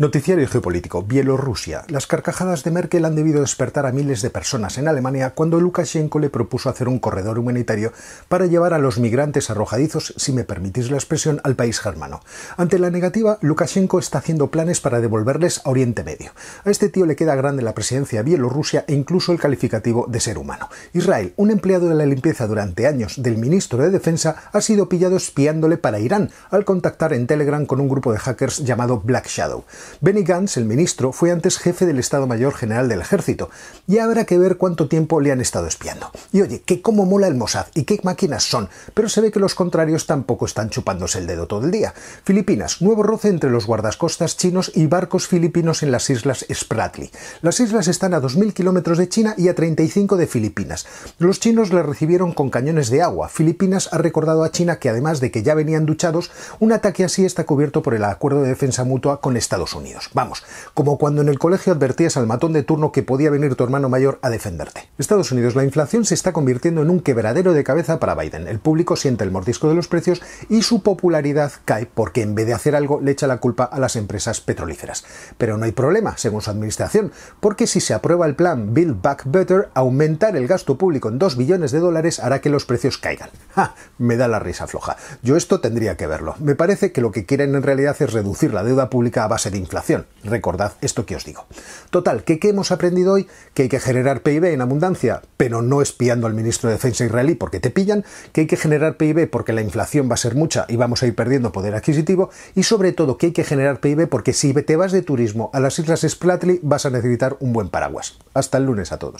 Noticiario geopolítico. Bielorrusia. Las carcajadas de Merkel han debido despertar a miles de personas en Alemania cuando Lukashenko le propuso hacer un corredor humanitario para llevar a los migrantes arrojadizos, si me permitís la expresión, al país germano. Ante la negativa, Lukashenko está haciendo planes para devolverles a Oriente Medio. A este tío le queda grande la presidencia de Bielorrusia e incluso el calificativo de ser humano. Israel, un empleado de la limpieza durante años del ministro de Defensa, ha sido pillado espiándole para Irán al contactar en Telegram con un grupo de hackers llamado Black Shadow. Benny Gantz, el ministro, fue antes jefe del Estado Mayor General del Ejército, y habrá que ver cuánto tiempo le han estado espiando. Y oye, que cómo mola el Mossad y qué máquinas son, pero se ve que los contrarios tampoco están chupándose el dedo todo el día. Filipinas, nuevo roce entre los guardacostas chinos y barcos filipinos en las islas Spratly. Las islas están a 2.000 kilómetros de China y a 35 de Filipinas. Los chinos le recibieron con cañones de agua. Filipinas ha recordado a China que además de que ya venían duchados, un ataque así está cubierto por el acuerdo de defensa mutua con Estados Unidos. Vamos, como cuando en el colegio advertías al matón de turno que podía venir tu hermano mayor a defenderte. Estados Unidos, la inflación se está convirtiendo en un quebradero de cabeza para Biden. El público siente el mordisco de los precios y su popularidad cae porque en vez de hacer algo le echa la culpa a las empresas petrolíferas. Pero no hay problema, según su administración, porque si se aprueba el plan Build Back Better, aumentar el gasto público en 2 billones de dólares hará que los precios caigan. ¡Ja! Me da la risa floja. Yo esto tendría que verlo. Me parece que lo que quieren en realidad es reducir la deuda pública a base de inflación. Recordad esto que os digo. Total, ¿qué, hemos aprendido hoy? Que hay que generar PIB en abundancia, pero no espiando al ministro de Defensa israelí porque te pillan, que hay que generar PIB porque la inflación va a ser mucha y vamos a ir perdiendo poder adquisitivo, y sobre todo que hay que generar PIB porque si te vas de turismo a las Islas Spratly vas a necesitar un buen paraguas. Hasta el lunes a todos.